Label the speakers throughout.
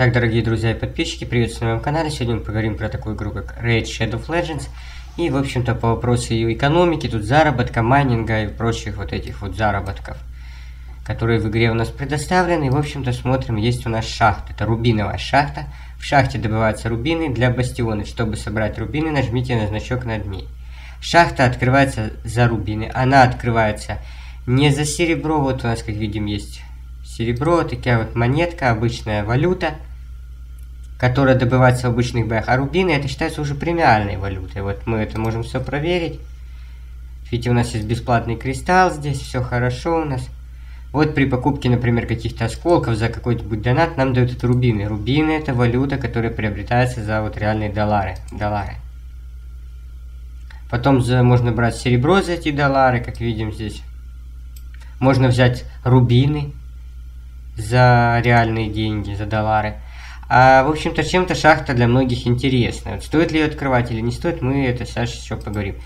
Speaker 1: Итак, дорогие друзья и подписчики, приветствую на моем канале. Сегодня мы поговорим про такую игру, как Raid Shadow of Legends. И, в общем-то, по вопросу ее экономики, тут заработка, майнинга и прочих вот этих вот заработков, которые в игре у нас предоставлены. И, в общем-то, смотрим, есть у нас шахта. Это рубиновая шахта. В шахте добываются рубины для бастиона. Чтобы собрать рубины, нажмите на значок над ней. Шахта открывается за рубины. Она открывается не за серебро. Вот у нас, как видим, есть серебро, такая вот монетка, обычная валюта – которая добывается в обычных боях, а рубины это считается уже премиальной валютой. Вот мы это можем все проверить. Видите, у нас есть бесплатный кристалл здесь, все хорошо у нас. Вот при покупке, например, каких-то осколков за какой-нибудь донат нам дают это рубины. Рубины это валюта, которая приобретается за вот реальные доллары. доллары. Потом за, можно брать серебро за эти доллары, как видим здесь. Можно взять рубины за реальные деньги, за доллары. А, в общем-то, чем-то шахта для многих интересна. Стоит ли ее открывать или не стоит, мы это сейчас еще поговорим.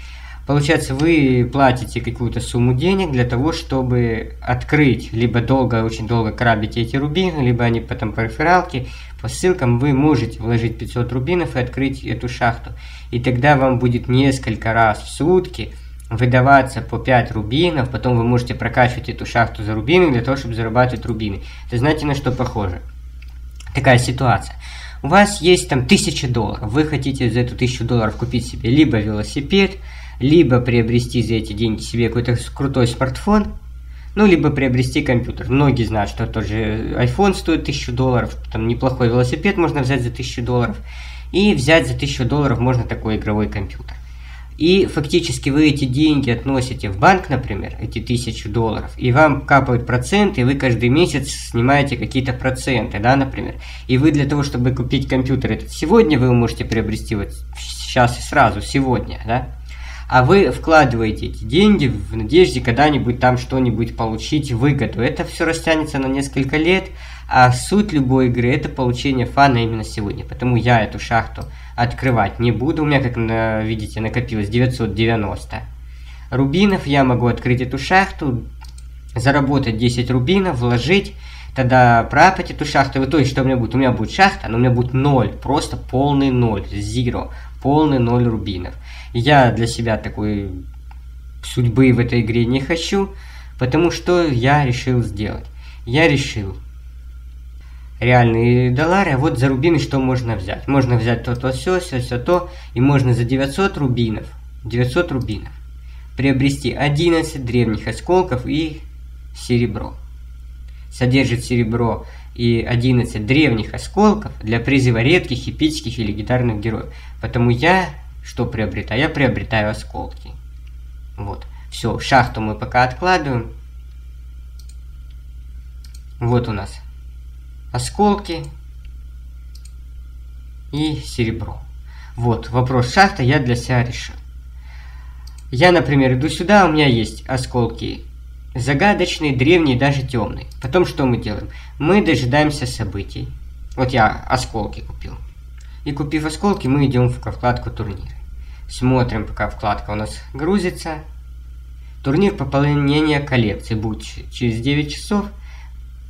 Speaker 1: Получается, вы платите какую-то сумму денег для того, чтобы открыть, либо долго, очень долго крабите эти рубины, либо они потом по рефералке, по ссылкам вы можете вложить 500 рубинов и открыть эту шахту. И тогда вам будет несколько раз в сутки выдаваться по 5 рубинов, потом вы можете прокачивать эту шахту за рубины для того, чтобы зарабатывать рубины. Это знаете на что похоже? такая ситуация. У вас есть там 1000 долларов, вы хотите за эту 1000 долларов купить себе либо велосипед, либо приобрести за эти деньги себе какой-то крутой смартфон, ну, либо приобрести компьютер. Многие знают, что тот же iPhone стоит 1000 долларов, там неплохой велосипед можно взять за 1000 долларов, и взять за 1000 долларов можно такой игровой компьютер. И фактически вы эти деньги относите в банк, например, эти тысячу долларов, и вам капают проценты, и вы каждый месяц снимаете какие-то проценты, да, например. И вы для того, чтобы купить компьютер этот сегодня, вы можете приобрести вот сейчас и сразу, сегодня, да. А вы вкладываете эти деньги в надежде когда-нибудь там что-нибудь получить, выгоду. Это все растянется на несколько лет, а суть любой игры это получение фана именно сегодня. Поэтому я эту шахту открывать не буду. У меня, как видите, накопилось 990 рубинов. Я могу открыть эту шахту, заработать 10 рубинов, вложить, тогда пропать эту шахту. В итоге, что у меня будет? У меня будет шахта, но у меня будет 0, просто полный 0, zero, полный 0 рубинов. Я для себя такой судьбы в этой игре не хочу, потому что я решил сделать. Я решил реальные доллары, а вот за рубины что можно взять? Можно взять то, то, все, все, все, то, и можно за 900 рубинов, 900 рубинов приобрести 11 древних осколков и серебро. Содержит серебро и 11 древних осколков для призыва редких, эпических или гитарных героев. Потому я что приобретаю? Я приобретаю осколки. Вот. Все, шахту мы пока откладываем. Вот у нас осколки и серебро. Вот, вопрос шахта я для себя решил. Я, например, иду сюда, у меня есть осколки загадочные, древние, даже темные. Потом что мы делаем? Мы дожидаемся событий. Вот я осколки купил. И купив осколки, мы идем в вкладку турниры. Смотрим, пока вкладка у нас грузится. Турнир пополнения коллекции будет через 9 часов –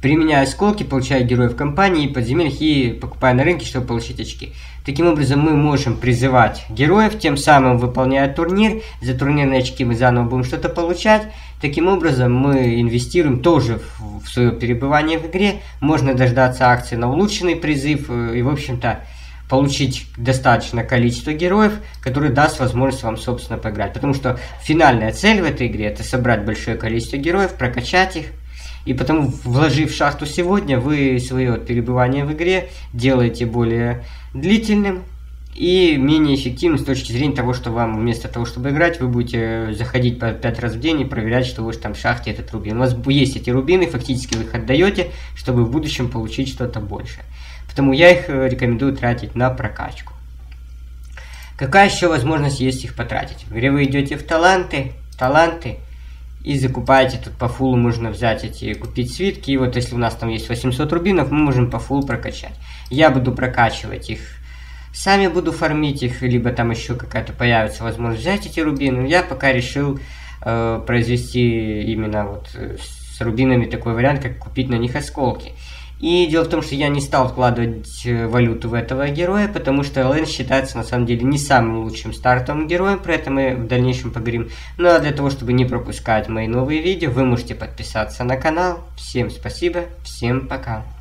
Speaker 1: применяя осколки, получая героев компании и подземельях и покупая на рынке, чтобы получить очки. Таким образом, мы можем призывать героев, тем самым выполняя турнир. За турнирные очки мы заново будем что-то получать. Таким образом, мы инвестируем тоже в, в свое перебывание в игре. Можно дождаться акции на улучшенный призыв э, и, в общем-то, получить достаточное количество героев, который даст возможность вам, собственно, поиграть. Потому что финальная цель в этой игре – это собрать большое количество героев, прокачать их, и потому, вложив шахту сегодня, вы свое перебывание в игре делаете более длительным и менее эффективным с точки зрения того, что вам вместо того, чтобы играть, вы будете заходить по 5 раз в день и проверять, что вы же там в шахте этот рубин. У вас есть эти рубины, фактически вы их отдаете, чтобы в будущем получить что-то большее. Потому я их э, рекомендую тратить на прокачку. Какая еще возможность есть их потратить? В игре вы идете в таланты, таланты, и закупаете тут по фулу можно взять эти, купить свитки, и вот если у нас там есть 800 рубинов, мы можем по фулу прокачать. Я буду прокачивать их, сами буду фармить их, либо там еще какая-то появится возможность взять эти рубины. Я пока решил э, произвести именно вот с рубинами такой вариант, как купить на них осколки. И дело в том, что я не стал вкладывать э, валюту в этого героя, потому что ЛН считается на самом деле не самым лучшим стартовым героем, про это мы в дальнейшем поговорим. Ну а для того, чтобы не пропускать мои новые видео, вы можете подписаться на канал. Всем спасибо, всем пока.